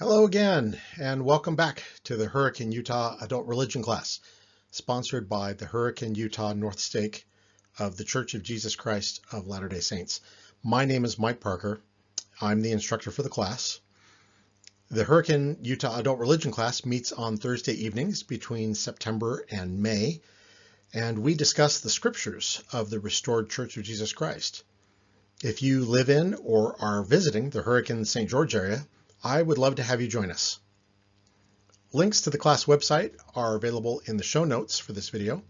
Hello again, and welcome back to the Hurricane Utah Adult Religion class, sponsored by the Hurricane Utah North Stake of the Church of Jesus Christ of Latter-day Saints. My name is Mike Parker. I'm the instructor for the class. The Hurricane Utah Adult Religion class meets on Thursday evenings between September and May, and we discuss the scriptures of the restored Church of Jesus Christ. If you live in or are visiting the Hurricane St. George area, I would love to have you join us. Links to the class website are available in the show notes for this video.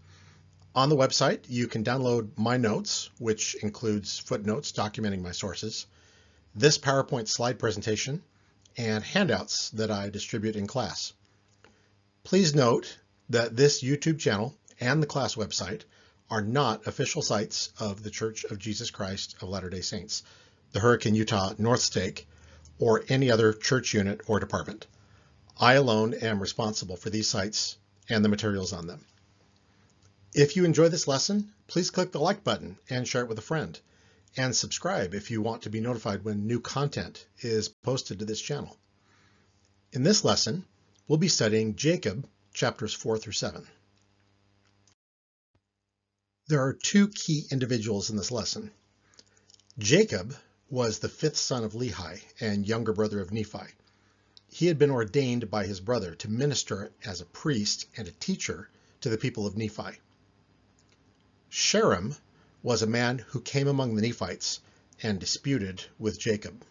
On the website, you can download my notes, which includes footnotes documenting my sources, this PowerPoint slide presentation, and handouts that I distribute in class. Please note that this YouTube channel and the class website are not official sites of the Church of Jesus Christ of Latter-day Saints, the Hurricane Utah North Stake, or any other church unit or department. I alone am responsible for these sites and the materials on them. If you enjoy this lesson, please click the like button and share it with a friend, and subscribe if you want to be notified when new content is posted to this channel. In this lesson, we'll be studying Jacob, chapters 4 through 7. There are two key individuals in this lesson. Jacob was the fifth son of Lehi and younger brother of Nephi. He had been ordained by his brother to minister as a priest and a teacher to the people of Nephi. Sherem was a man who came among the Nephites and disputed with Jacob.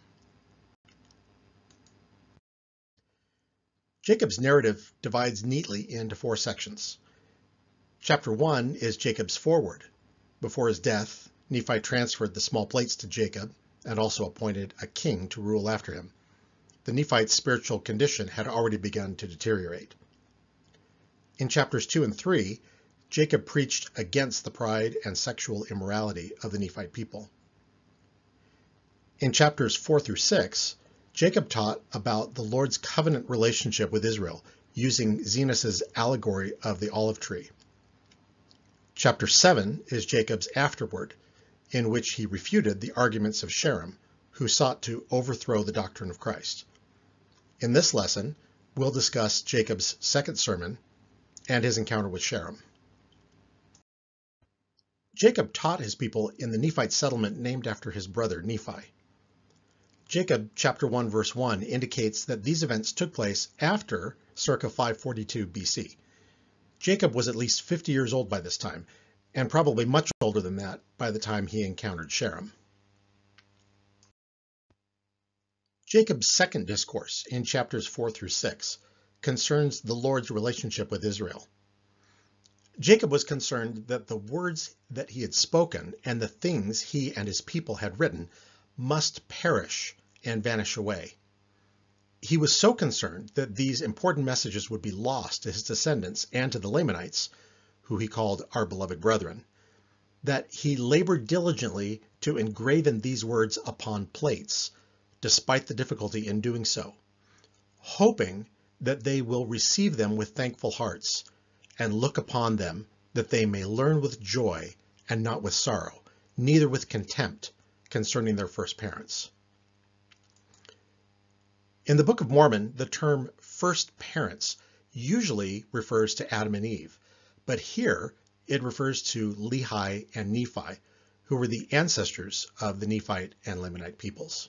Jacob's narrative divides neatly into four sections. Chapter 1 is Jacob's foreword. Before his death, Nephi transferred the small plates to Jacob, and also appointed a king to rule after him. The Nephites' spiritual condition had already begun to deteriorate. In chapters 2 and 3, Jacob preached against the pride and sexual immorality of the Nephite people. In chapters 4 through 6, Jacob taught about the Lord's covenant relationship with Israel using Zenos's allegory of the olive tree. Chapter 7 is Jacob's afterword, in which he refuted the arguments of Sherem, who sought to overthrow the doctrine of Christ. In this lesson, we'll discuss Jacob's second sermon and his encounter with Sherem. Jacob taught his people in the Nephite settlement named after his brother Nephi. Jacob chapter 1 verse 1 indicates that these events took place after circa 542 BC. Jacob was at least 50 years old by this time and probably much older than that by the time he encountered Sherem. Jacob's second discourse in chapters 4 through 6 concerns the Lord's relationship with Israel. Jacob was concerned that the words that he had spoken and the things he and his people had written must perish and vanish away. He was so concerned that these important messages would be lost to his descendants and to the Lamanites who he called our beloved brethren, that he labored diligently to engraven these words upon plates, despite the difficulty in doing so, hoping that they will receive them with thankful hearts and look upon them that they may learn with joy and not with sorrow, neither with contempt concerning their first parents. In the Book of Mormon, the term first parents usually refers to Adam and Eve, but here it refers to Lehi and Nephi, who were the ancestors of the Nephite and Lamanite peoples.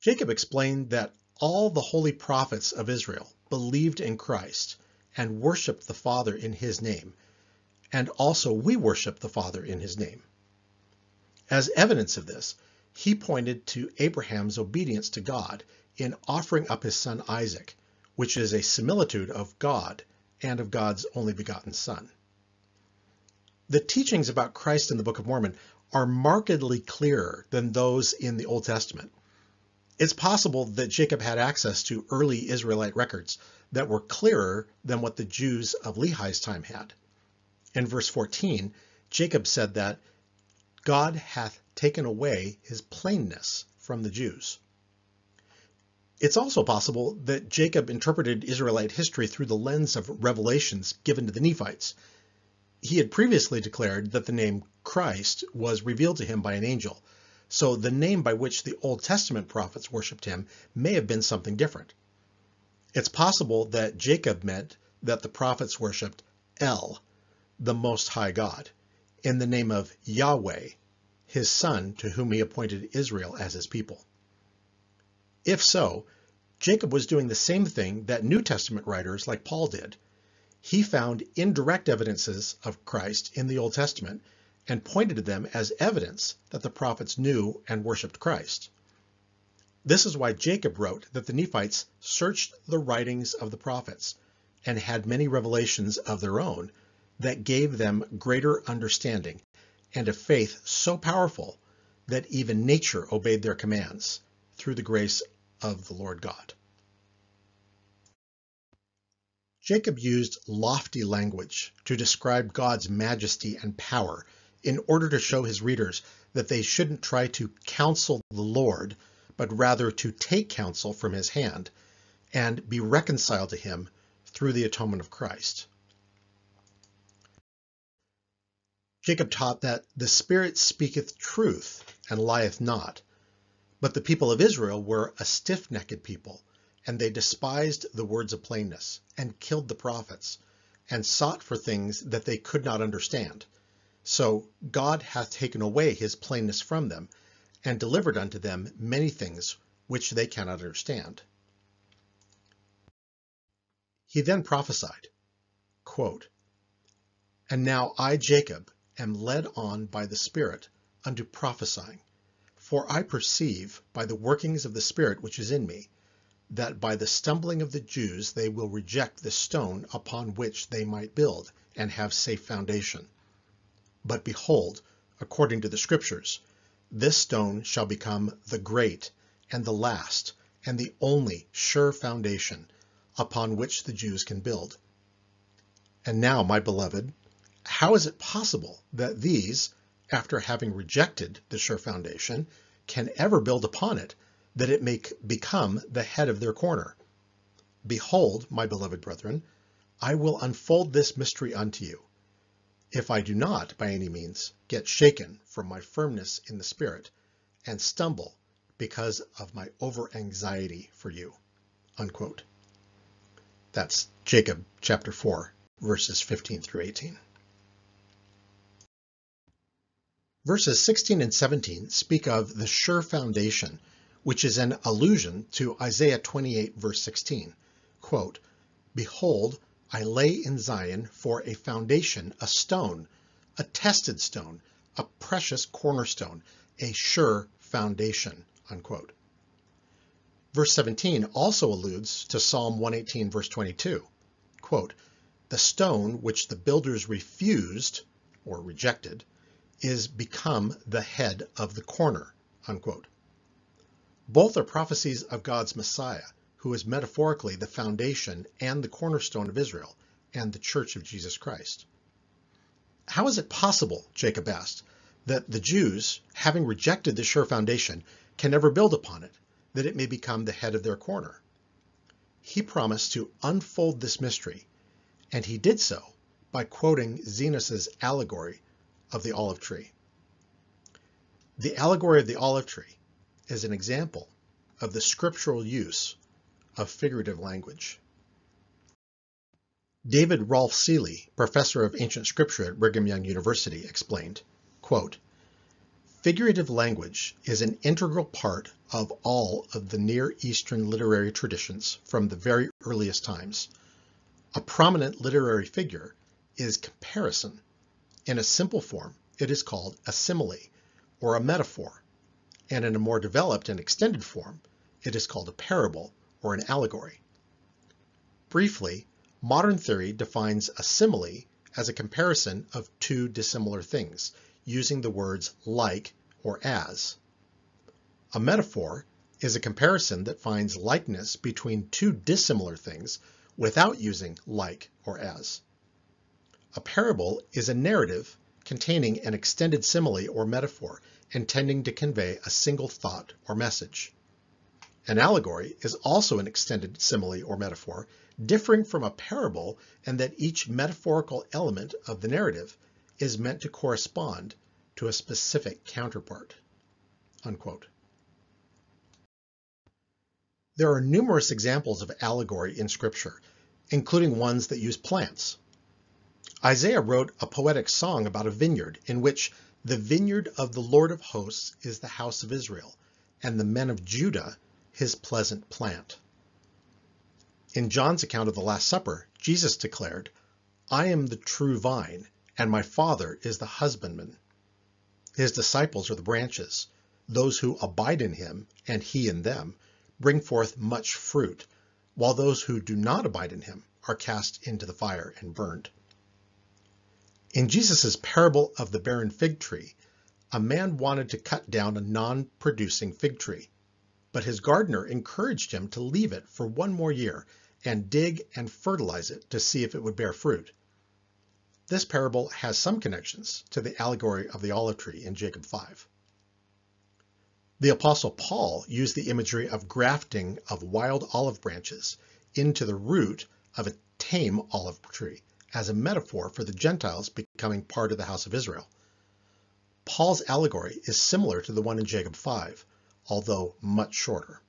Jacob explained that all the holy prophets of Israel believed in Christ and worshiped the Father in his name, and also we worship the Father in his name. As evidence of this, he pointed to Abraham's obedience to God in offering up his son Isaac which is a similitude of God and of God's only begotten Son. The teachings about Christ in the Book of Mormon are markedly clearer than those in the Old Testament. It's possible that Jacob had access to early Israelite records that were clearer than what the Jews of Lehi's time had. In verse 14, Jacob said that God hath taken away his plainness from the Jews. It's also possible that Jacob interpreted Israelite history through the lens of revelations given to the Nephites. He had previously declared that the name Christ was revealed to him by an angel, so the name by which the Old Testament prophets worshipped him may have been something different. It's possible that Jacob meant that the prophets worshipped El, the Most High God, in the name of Yahweh, his son to whom he appointed Israel as his people. If so, Jacob was doing the same thing that New Testament writers like Paul did. He found indirect evidences of Christ in the Old Testament and pointed to them as evidence that the prophets knew and worshiped Christ. This is why Jacob wrote that the Nephites searched the writings of the prophets and had many revelations of their own that gave them greater understanding and a faith so powerful that even nature obeyed their commands through the grace of the Lord God. Jacob used lofty language to describe God's majesty and power in order to show his readers that they shouldn't try to counsel the Lord, but rather to take counsel from his hand and be reconciled to him through the atonement of Christ. Jacob taught that the Spirit speaketh truth and lieth not. But the people of Israel were a stiff-necked people, and they despised the words of plainness, and killed the prophets, and sought for things that they could not understand. So God hath taken away his plainness from them, and delivered unto them many things which they cannot understand. He then prophesied, quote, And now I, Jacob, am led on by the Spirit unto prophesying. For I perceive by the workings of the Spirit which is in me, that by the stumbling of the Jews they will reject the stone upon which they might build, and have safe foundation. But behold, according to the Scriptures, this stone shall become the great, and the last, and the only sure foundation upon which the Jews can build. And now, my beloved, how is it possible that these, after having rejected the sure foundation, can ever build upon it, that it may become the head of their corner? Behold, my beloved brethren, I will unfold this mystery unto you if I do not, by any means, get shaken from my firmness in the Spirit and stumble because of my over-anxiety for you. Unquote. That's Jacob chapter 4, verses 15 through 18. Verses 16 and 17 speak of the sure foundation, which is an allusion to Isaiah 28, verse 16. Quote, Behold, I lay in Zion for a foundation, a stone, a tested stone, a precious cornerstone, a sure foundation. Unquote. Verse 17 also alludes to Psalm 118, verse 22. Quote, the stone which the builders refused or rejected is become the head of the corner. Unquote. Both are prophecies of God's Messiah, who is metaphorically the foundation and the cornerstone of Israel and the Church of Jesus Christ. How is it possible, Jacob asked, that the Jews, having rejected the sure foundation, can never build upon it, that it may become the head of their corner? He promised to unfold this mystery, and he did so by quoting Zenos's allegory of the olive tree. The allegory of the olive tree is an example of the scriptural use of figurative language. David Rolph Seely, professor of ancient scripture at Brigham Young University, explained, quote, Figurative language is an integral part of all of the Near Eastern literary traditions from the very earliest times. A prominent literary figure is comparison. In a simple form, it is called a simile, or a metaphor, and in a more developed and extended form, it is called a parable, or an allegory. Briefly, modern theory defines a simile as a comparison of two dissimilar things, using the words like or as. A metaphor is a comparison that finds likeness between two dissimilar things without using like or as. A parable is a narrative containing an extended simile or metaphor intending to convey a single thought or message. An allegory is also an extended simile or metaphor, differing from a parable in that each metaphorical element of the narrative is meant to correspond to a specific counterpart. Unquote. There are numerous examples of allegory in Scripture, including ones that use plants. Isaiah wrote a poetic song about a vineyard in which the vineyard of the Lord of hosts is the house of Israel, and the men of Judah his pleasant plant. In John's account of the Last Supper, Jesus declared, I am the true vine, and my Father is the husbandman. His disciples are the branches. Those who abide in him, and he in them, bring forth much fruit, while those who do not abide in him are cast into the fire and burned. In Jesus' parable of the barren fig tree, a man wanted to cut down a non-producing fig tree, but his gardener encouraged him to leave it for one more year and dig and fertilize it to see if it would bear fruit. This parable has some connections to the allegory of the olive tree in Jacob 5. The Apostle Paul used the imagery of grafting of wild olive branches into the root of a tame olive tree as a metaphor for the Gentiles becoming part of the house of Israel. Paul's allegory is similar to the one in Jacob 5, although much shorter.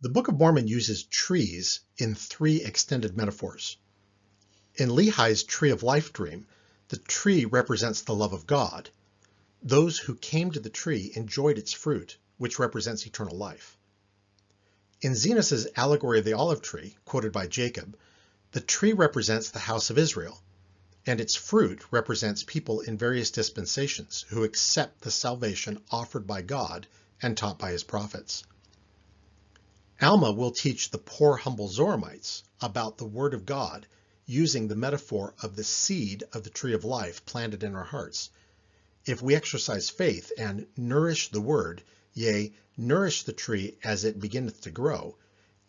The Book of Mormon uses trees in three extended metaphors. In Lehi's Tree of Life dream, the tree represents the love of God. Those who came to the tree enjoyed its fruit, which represents eternal life. In Zenos's allegory of the olive tree, quoted by Jacob, the tree represents the house of Israel, and its fruit represents people in various dispensations who accept the salvation offered by God and taught by his prophets. Alma will teach the poor humble Zoramites about the Word of God using the metaphor of the seed of the tree of life planted in our hearts. If we exercise faith and nourish the Word, yea, nourish the tree as it beginneth to grow,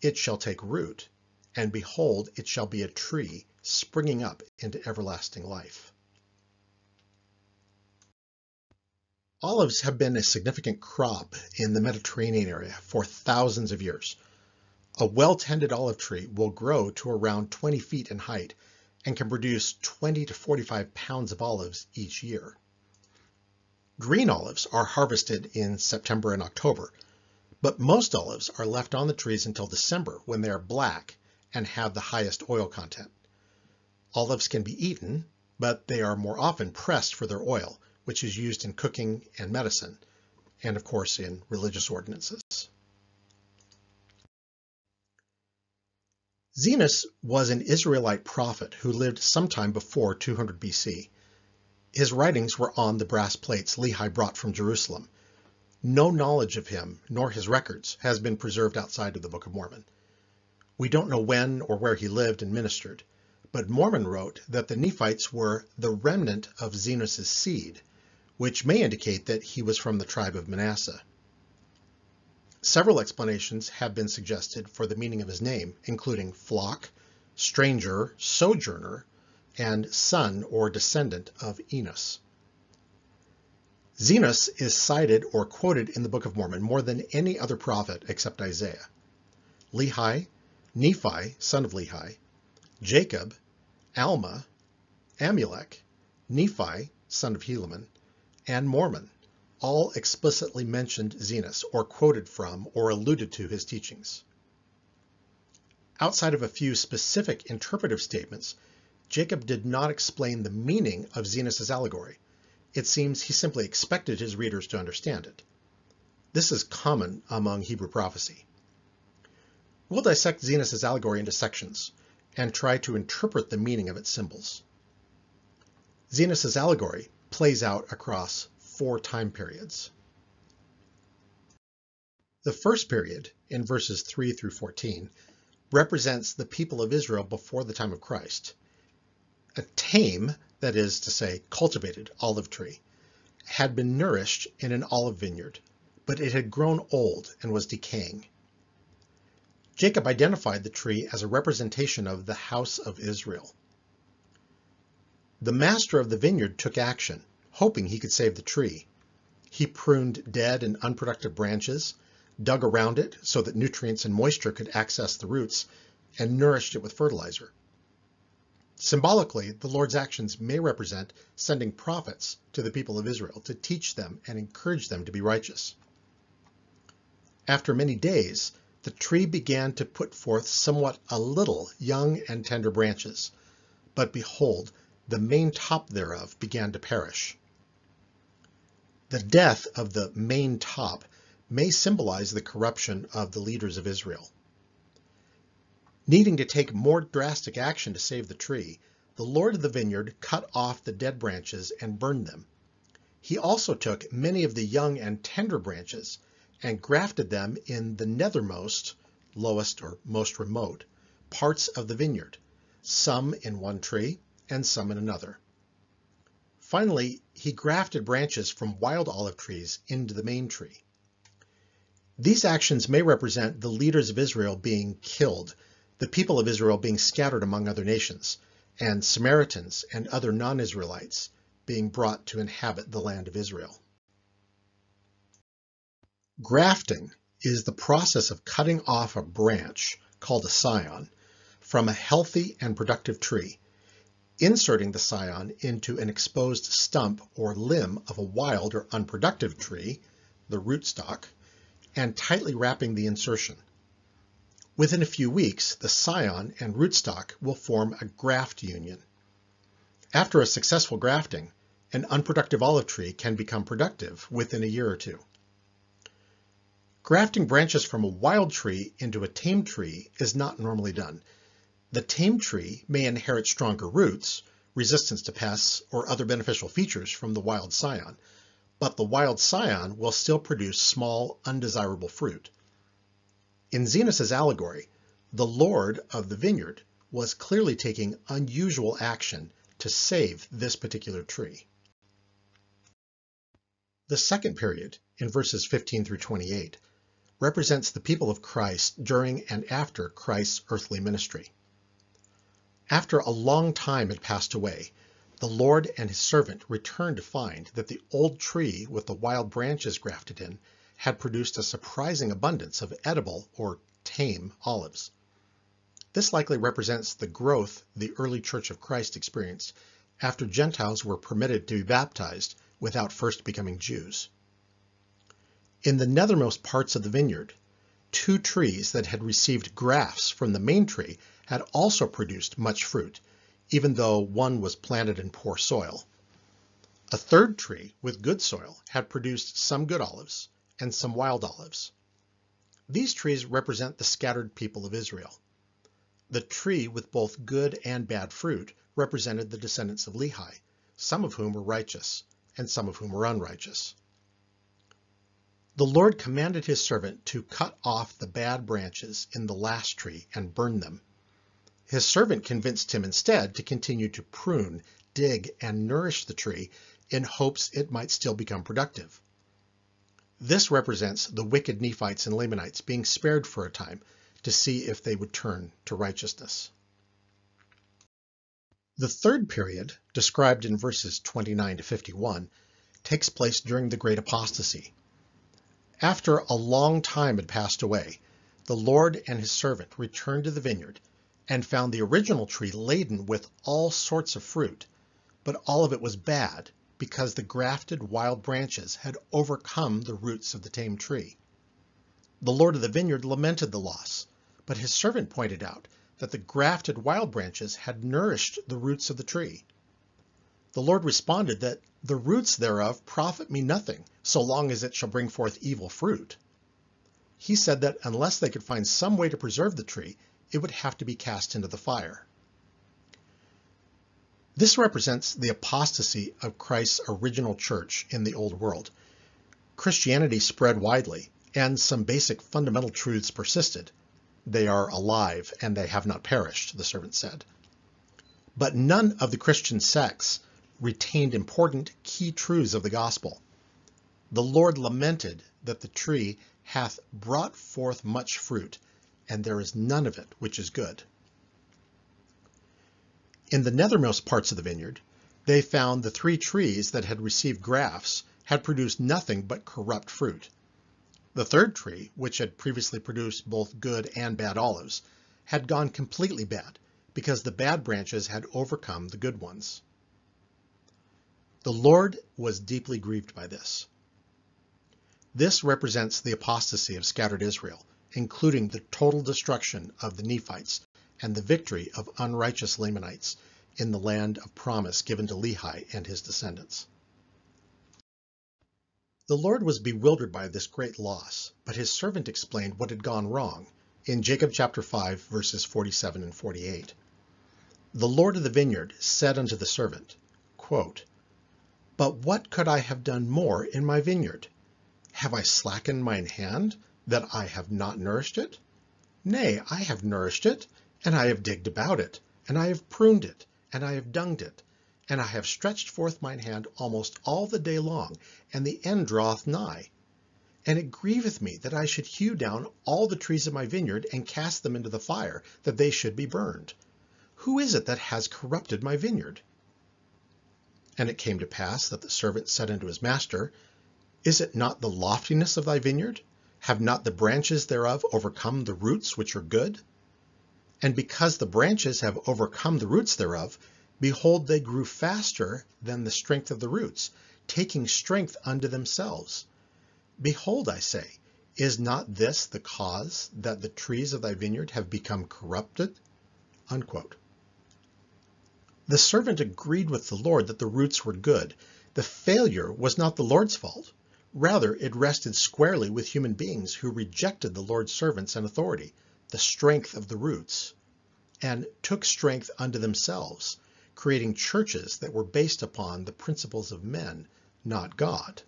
it shall take root, and behold, it shall be a tree springing up into everlasting life. Olives have been a significant crop in the Mediterranean area for thousands of years. A well-tended olive tree will grow to around 20 feet in height and can produce 20 to 45 pounds of olives each year. Green olives are harvested in September and October, but most olives are left on the trees until December when they are black and have the highest oil content. Olives can be eaten, but they are more often pressed for their oil, which is used in cooking and medicine, and of course in religious ordinances. Zenos was an Israelite prophet who lived sometime before 200 BC. His writings were on the brass plates Lehi brought from Jerusalem. No knowledge of him, nor his records, has been preserved outside of the Book of Mormon. We don't know when or where he lived and ministered, but Mormon wrote that the Nephites were the remnant of Zenos' seed, which may indicate that he was from the tribe of Manasseh. Several explanations have been suggested for the meaning of his name, including flock, stranger, sojourner, and son or descendant of Enos. Zenos is cited or quoted in the Book of Mormon more than any other prophet except Isaiah. Lehi, Nephi, son of Lehi, Jacob, Alma, Amulek, Nephi, son of Helaman, and Mormon all explicitly mentioned Zenos or quoted from or alluded to his teachings. Outside of a few specific interpretive statements, Jacob did not explain the meaning of Zenos' allegory. It seems he simply expected his readers to understand it. This is common among Hebrew prophecy. We'll dissect Zenos' allegory into sections and try to interpret the meaning of its symbols. Zenos' allegory plays out across four time periods. The first period, in verses 3 through 14, represents the people of Israel before the time of Christ. A tame, that is to say, cultivated olive tree, had been nourished in an olive vineyard, but it had grown old and was decaying. Jacob identified the tree as a representation of the house of Israel. The master of the vineyard took action, hoping he could save the tree. He pruned dead and unproductive branches, dug around it so that nutrients and moisture could access the roots, and nourished it with fertilizer. Symbolically, the Lord's actions may represent sending prophets to the people of Israel to teach them and encourage them to be righteous. After many days, the tree began to put forth somewhat a little young and tender branches. But behold, the main top thereof began to perish. The death of the main top may symbolize the corruption of the leaders of Israel. Needing to take more drastic action to save the tree, the Lord of the vineyard cut off the dead branches and burned them. He also took many of the young and tender branches and grafted them in the nethermost, lowest or most remote, parts of the vineyard, some in one tree and some in another. Finally, he grafted branches from wild olive trees into the main tree. These actions may represent the leaders of Israel being killed the people of Israel being scattered among other nations, and Samaritans and other non-Israelites being brought to inhabit the land of Israel. Grafting is the process of cutting off a branch, called a scion, from a healthy and productive tree, inserting the scion into an exposed stump or limb of a wild or unproductive tree, the rootstock, and tightly wrapping the insertion. Within a few weeks, the scion and rootstock will form a graft union. After a successful grafting, an unproductive olive tree can become productive within a year or two. Grafting branches from a wild tree into a tame tree is not normally done. The tame tree may inherit stronger roots, resistance to pests, or other beneficial features from the wild scion, but the wild scion will still produce small, undesirable fruit. In Zenos's allegory, the Lord of the vineyard was clearly taking unusual action to save this particular tree. The second period, in verses 15 through 28, represents the people of Christ during and after Christ's earthly ministry. After a long time had passed away, the Lord and his servant returned to find that the old tree with the wild branches grafted in had produced a surprising abundance of edible or tame olives. This likely represents the growth the early Church of Christ experienced after Gentiles were permitted to be baptized without first becoming Jews. In the nethermost parts of the vineyard, two trees that had received grafts from the main tree had also produced much fruit, even though one was planted in poor soil. A third tree with good soil had produced some good olives, and some wild olives. These trees represent the scattered people of Israel. The tree with both good and bad fruit represented the descendants of Lehi, some of whom were righteous, and some of whom were unrighteous. The Lord commanded his servant to cut off the bad branches in the last tree and burn them. His servant convinced him instead to continue to prune, dig, and nourish the tree in hopes it might still become productive. This represents the wicked Nephites and Lamanites being spared for a time to see if they would turn to righteousness. The third period, described in verses 29 to 51, takes place during the Great Apostasy. After a long time had passed away, the Lord and his servant returned to the vineyard and found the original tree laden with all sorts of fruit, but all of it was bad because the grafted wild branches had overcome the roots of the tame tree. The lord of the vineyard lamented the loss, but his servant pointed out that the grafted wild branches had nourished the roots of the tree. The Lord responded that the roots thereof profit me nothing, so long as it shall bring forth evil fruit. He said that unless they could find some way to preserve the tree, it would have to be cast into the fire. This represents the apostasy of Christ's original church in the Old World. Christianity spread widely, and some basic fundamental truths persisted. They are alive, and they have not perished, the servant said. But none of the Christian sects retained important key truths of the gospel. The Lord lamented that the tree hath brought forth much fruit, and there is none of it which is good. In the nethermost parts of the vineyard, they found the three trees that had received grafts had produced nothing but corrupt fruit. The third tree, which had previously produced both good and bad olives, had gone completely bad because the bad branches had overcome the good ones. The Lord was deeply grieved by this. This represents the apostasy of scattered Israel, including the total destruction of the Nephites and the victory of unrighteous Lamanites in the land of promise given to Lehi and his descendants. The Lord was bewildered by this great loss, but his servant explained what had gone wrong in Jacob chapter 5 verses 47 and 48. The Lord of the vineyard said unto the servant, quote, But what could I have done more in my vineyard? Have I slackened mine hand, that I have not nourished it? Nay, I have nourished it, and I have digged about it, and I have pruned it, and I have dunged it, and I have stretched forth mine hand almost all the day long, and the end draweth nigh. And it grieveth me that I should hew down all the trees of my vineyard, and cast them into the fire, that they should be burned. Who is it that has corrupted my vineyard? And it came to pass that the servant said unto his master, is it not the loftiness of thy vineyard? Have not the branches thereof overcome the roots which are good? And because the branches have overcome the roots thereof, behold, they grew faster than the strength of the roots, taking strength unto themselves. Behold, I say, is not this the cause that the trees of thy vineyard have become corrupted? Unquote. The servant agreed with the Lord that the roots were good. The failure was not the Lord's fault. Rather, it rested squarely with human beings who rejected the Lord's servants and authority, the strength of the roots, and took strength unto themselves, creating churches that were based upon the principles of men, not God.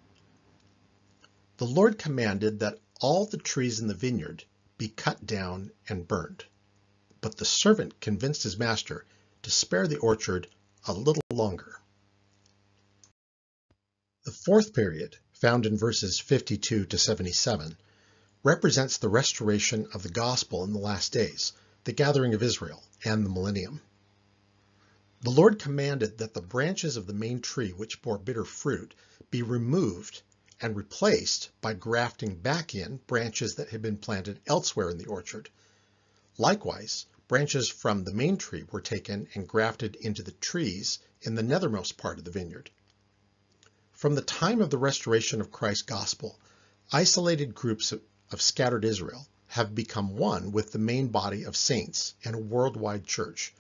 The Lord commanded that all the trees in the vineyard be cut down and burned. But the servant convinced his master to spare the orchard a little longer. The fourth period found in verses 52 to 77, represents the restoration of the gospel in the last days, the gathering of Israel, and the millennium. The Lord commanded that the branches of the main tree which bore bitter fruit be removed and replaced by grafting back in branches that had been planted elsewhere in the orchard. Likewise, branches from the main tree were taken and grafted into the trees in the nethermost part of the vineyard. From the time of the restoration of Christ's gospel, isolated groups of, scattered Israel have become one with the main body of saints and a worldwide church.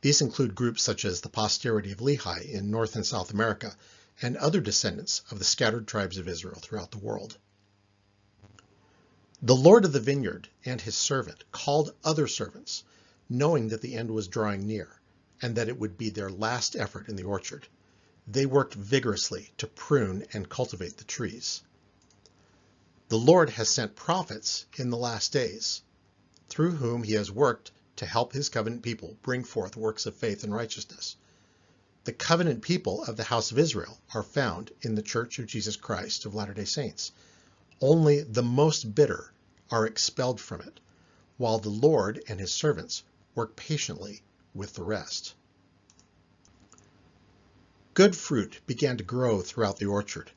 These include groups such as the posterity of Lehi in North and South America and other descendants of the scattered tribes of Israel throughout the world. The Lord of the vineyard and his servant called other servants, knowing that the end was drawing near and that it would be their last effort in the orchard they worked vigorously to prune and cultivate the trees. The Lord has sent prophets in the last days, through whom he has worked to help his covenant people bring forth works of faith and righteousness. The covenant people of the house of Israel are found in the Church of Jesus Christ of Latter-day Saints. Only the most bitter are expelled from it, while the Lord and his servants work patiently with the rest. Good fruit began to grow throughout the orchard.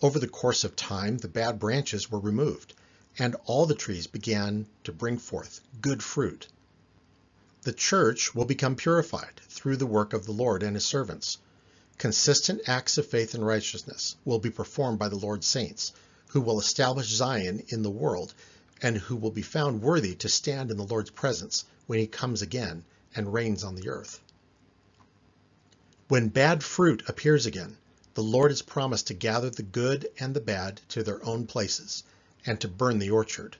Over the course of time, the bad branches were removed, and all the trees began to bring forth good fruit. The church will become purified through the work of the Lord and his servants. Consistent acts of faith and righteousness will be performed by the Lord's saints, who will establish Zion in the world, and who will be found worthy to stand in the Lord's presence when he comes again and reigns on the earth. When bad fruit appears again, the Lord has promised to gather the good and the bad to their own places and to burn the orchard.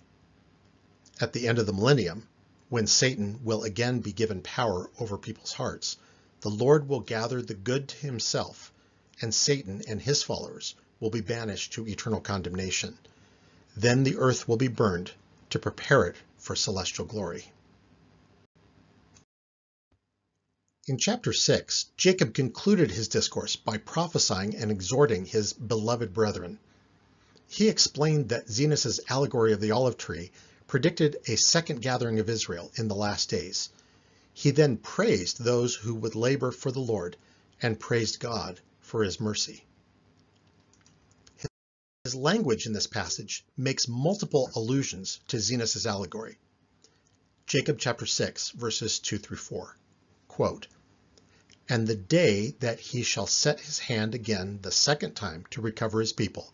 At the end of the millennium, when Satan will again be given power over people's hearts, the Lord will gather the good to himself, and Satan and his followers will be banished to eternal condemnation. Then the earth will be burned to prepare it for celestial glory. In chapter 6, Jacob concluded his discourse by prophesying and exhorting his beloved brethren. He explained that Zenos's allegory of the olive tree predicted a second gathering of Israel in the last days. He then praised those who would labor for the Lord and praised God for his mercy. His language in this passage makes multiple allusions to Zenos's allegory. Jacob chapter 6, verses 2 through 4. Quote, And the day that he shall set his hand again the second time to recover his people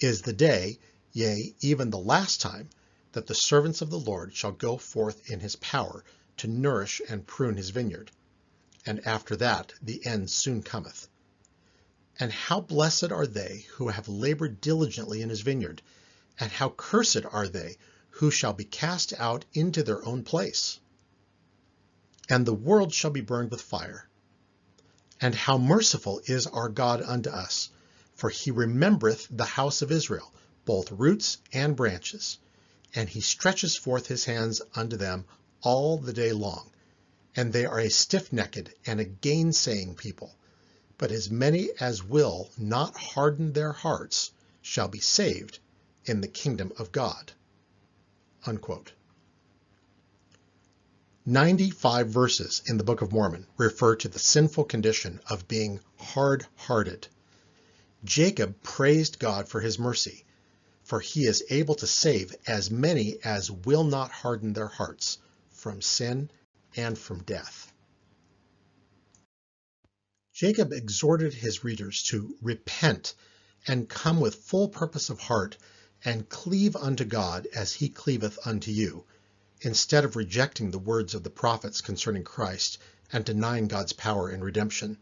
is the day, yea, even the last time, that the servants of the Lord shall go forth in his power to nourish and prune his vineyard. And after that the end soon cometh. And how blessed are they who have labored diligently in his vineyard, and how cursed are they who shall be cast out into their own place. And the world shall be burned with fire. And how merciful is our God unto us, for he remembereth the house of Israel, both roots and branches and he stretches forth his hands unto them all the day long. And they are a stiff-necked and a gainsaying people. But as many as will not harden their hearts shall be saved in the kingdom of God. Unquote. 95 verses in the Book of Mormon refer to the sinful condition of being hard-hearted. Jacob praised God for his mercy for he is able to save as many as will not harden their hearts from sin and from death. Jacob exhorted his readers to repent and come with full purpose of heart and cleave unto God as he cleaveth unto you, instead of rejecting the words of the prophets concerning Christ and denying God's power in redemption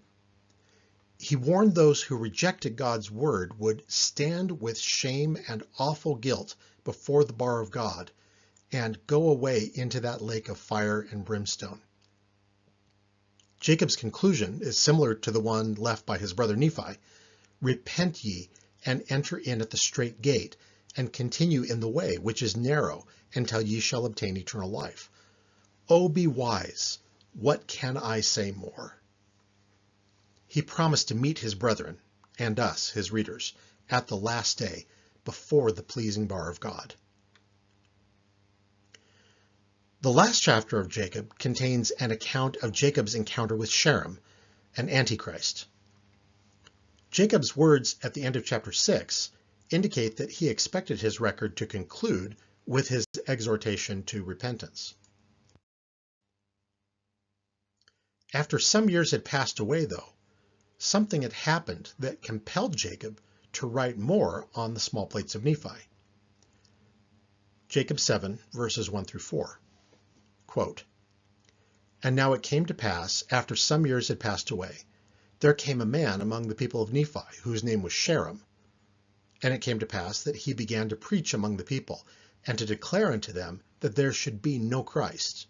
he warned those who rejected God's word would stand with shame and awful guilt before the bar of God and go away into that lake of fire and brimstone. Jacob's conclusion is similar to the one left by his brother Nephi. Repent ye and enter in at the strait gate and continue in the way which is narrow until ye shall obtain eternal life. Oh, be wise. What can I say more? He promised to meet his brethren, and us, his readers, at the last day, before the pleasing bar of God. The last chapter of Jacob contains an account of Jacob's encounter with Sherem, an antichrist. Jacob's words at the end of chapter 6 indicate that he expected his record to conclude with his exhortation to repentance. After some years had passed away, though, something had happened that compelled Jacob to write more on the small plates of Nephi. Jacob 7, verses 1 through 4. Quote, And now it came to pass, after some years had passed away, there came a man among the people of Nephi, whose name was Sherem. And it came to pass that he began to preach among the people, and to declare unto them that there should be no Christ.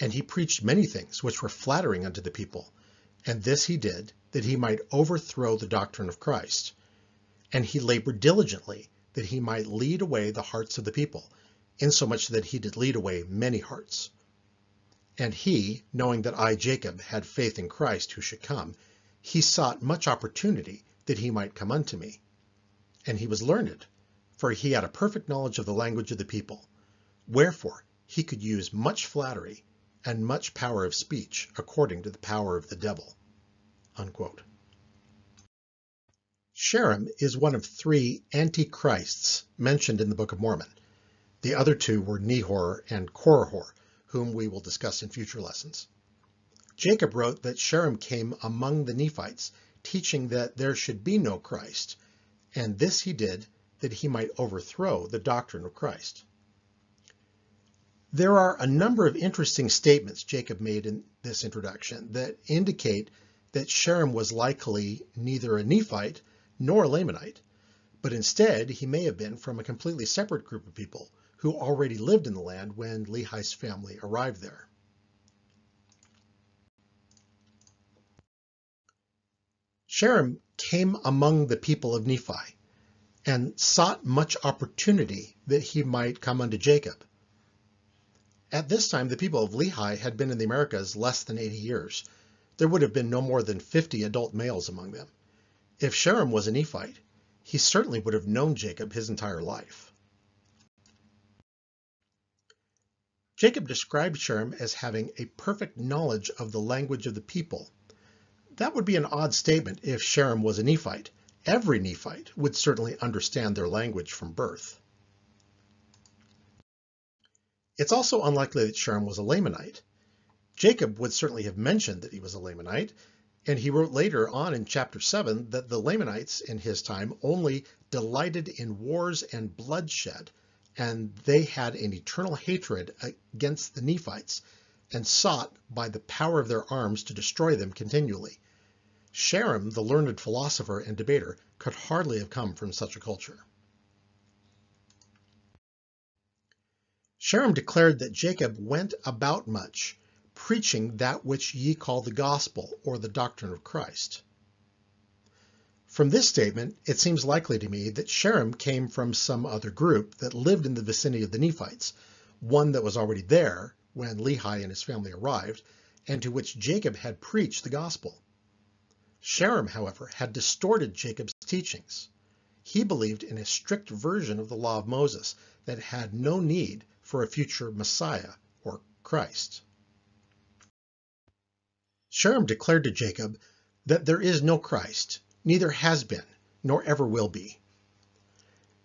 And he preached many things which were flattering unto the people, and this he did, that he might overthrow the doctrine of Christ. And he labored diligently, that he might lead away the hearts of the people, insomuch that he did lead away many hearts. And he, knowing that I, Jacob, had faith in Christ who should come, he sought much opportunity that he might come unto me. And he was learned, for he had a perfect knowledge of the language of the people. Wherefore he could use much flattery and much power of speech according to the power of the devil. Unquote. Sherem is one of three antichrists mentioned in the Book of Mormon. The other two were Nehor and Korihor, whom we will discuss in future lessons. Jacob wrote that Sherem came among the Nephites, teaching that there should be no Christ, and this he did that he might overthrow the doctrine of Christ. There are a number of interesting statements Jacob made in this introduction that indicate that Sherem was likely neither a Nephite nor a Lamanite, but instead he may have been from a completely separate group of people who already lived in the land when Lehi's family arrived there. Sherem came among the people of Nephi and sought much opportunity that he might come unto Jacob. At this time, the people of Lehi had been in the Americas less than 80 years, there would have been no more than 50 adult males among them. If Sherem was a Nephite, he certainly would have known Jacob his entire life. Jacob described Sherem as having a perfect knowledge of the language of the people. That would be an odd statement if Sherem was a Nephite. Every Nephite would certainly understand their language from birth. It's also unlikely that Sherem was a Lamanite. Jacob would certainly have mentioned that he was a Lamanite, and he wrote later on in chapter 7 that the Lamanites in his time only delighted in wars and bloodshed, and they had an eternal hatred against the Nephites and sought by the power of their arms to destroy them continually. Sherem, the learned philosopher and debater, could hardly have come from such a culture. Sherem declared that Jacob went about much, preaching that which ye call the gospel, or the doctrine of Christ. From this statement, it seems likely to me that Sherem came from some other group that lived in the vicinity of the Nephites, one that was already there when Lehi and his family arrived, and to which Jacob had preached the gospel. Sherem, however, had distorted Jacob's teachings. He believed in a strict version of the law of Moses that had no need for a future Messiah or Christ. Sherem declared to Jacob that there is no Christ, neither has been, nor ever will be.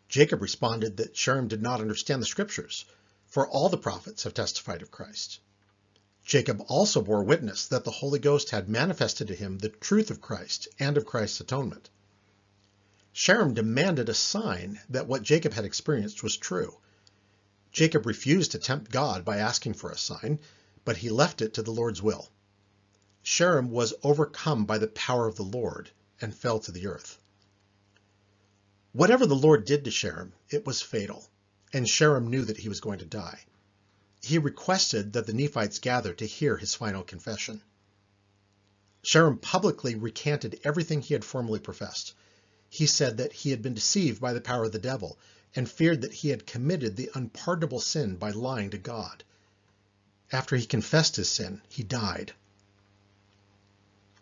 Jacob responded that Sherem did not understand the scriptures, for all the prophets have testified of Christ. Jacob also bore witness that the Holy Ghost had manifested to him the truth of Christ and of Christ's atonement. Sherem demanded a sign that what Jacob had experienced was true. Jacob refused to tempt God by asking for a sign, but he left it to the Lord's will. Sherem was overcome by the power of the Lord and fell to the earth. Whatever the Lord did to Sherem, it was fatal, and Sherem knew that he was going to die. He requested that the Nephites gather to hear his final confession. Sherem publicly recanted everything he had formerly professed. He said that he had been deceived by the power of the devil and feared that he had committed the unpardonable sin by lying to God. After he confessed his sin, he died.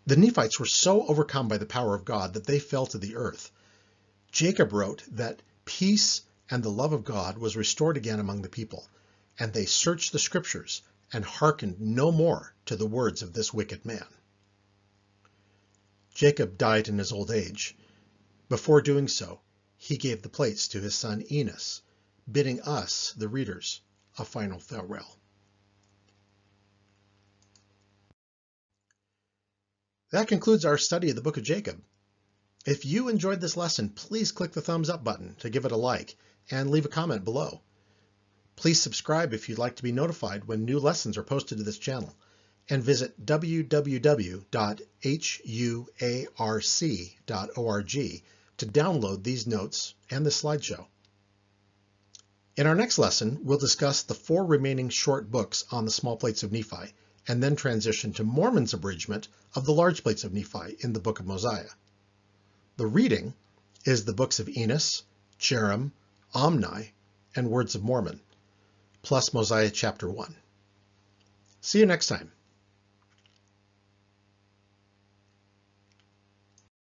The Nephites were so overcome by the power of God that they fell to the earth. Jacob wrote that peace and the love of God was restored again among the people, and they searched the scriptures and hearkened no more to the words of this wicked man. Jacob died in his old age. Before doing so, he gave the plates to his son Enos, bidding us, the readers, a final farewell. That concludes our study of the book of Jacob. If you enjoyed this lesson, please click the thumbs up button to give it a like and leave a comment below. Please subscribe if you'd like to be notified when new lessons are posted to this channel and visit www.huarc.org to download these notes and the slideshow. In our next lesson, we'll discuss the four remaining short books on the small plates of Nephi and then transition to Mormon's abridgment of the large plates of Nephi in the Book of Mosiah. The reading is the books of Enos, Jarom, Omni, and Words of Mormon, plus Mosiah chapter 1. See you next time.